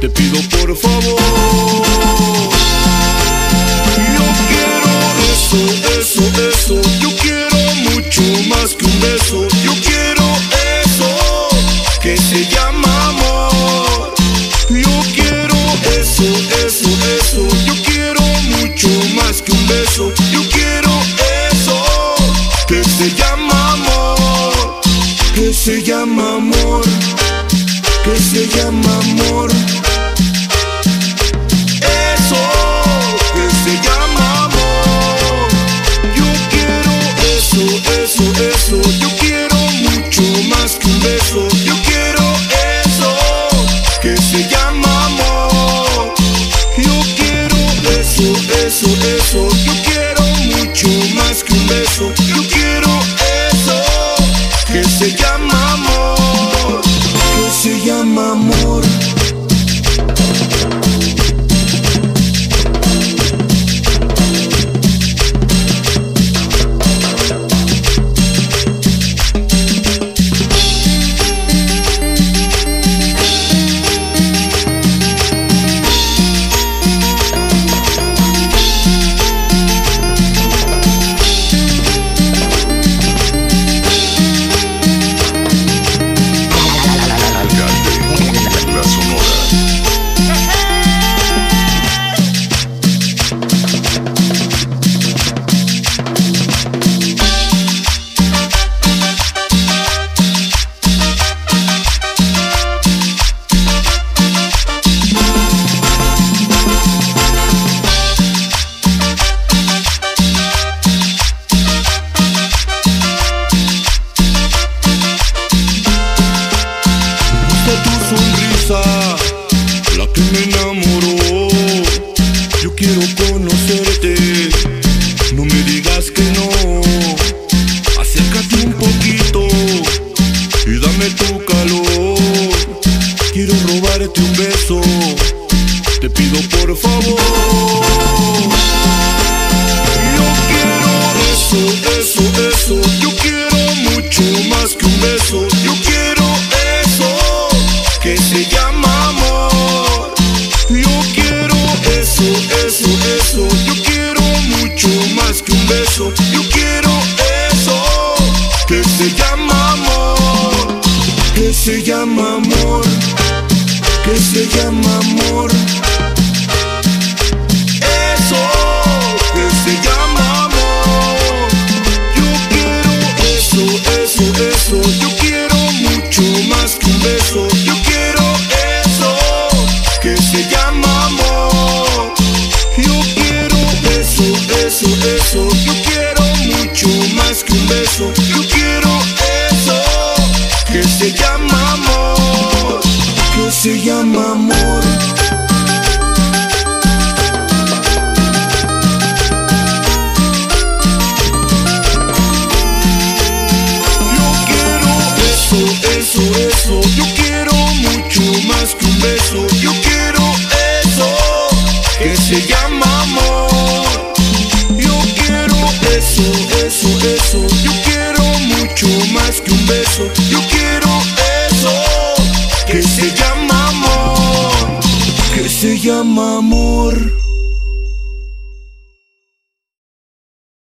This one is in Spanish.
te pido por favor. Yo quiero eso, eso, eso. Yo quiero mucho más que un beso. Yo quiero eso que se llama amor. Yo quiero eso, eso, eso. Yo quiero mucho más que un beso. Yo quiero eso que se llama amor. Que se llama amor. Que se llama amor. Eso que se llama amor. Yo quiero eso, eso, eso. Yo quiero mucho más que un beso. Yo quiero eso que se llama amor. Yo quiero eso, eso, eso. Yo quiero mucho más que un beso. Yo quiero eso que se llama Yo quiero eso que se llama amor. Que se llama amor. Que se llama amor. Yo quiero mucho más que un beso. Yo quiero eso que se llama amor. Que se llama amor. Yo quiero eso, eso, eso. eso, eso, eso. Yo quiero mucho más que un beso. Yo quiero eso que se llama amor. Que se llama amor.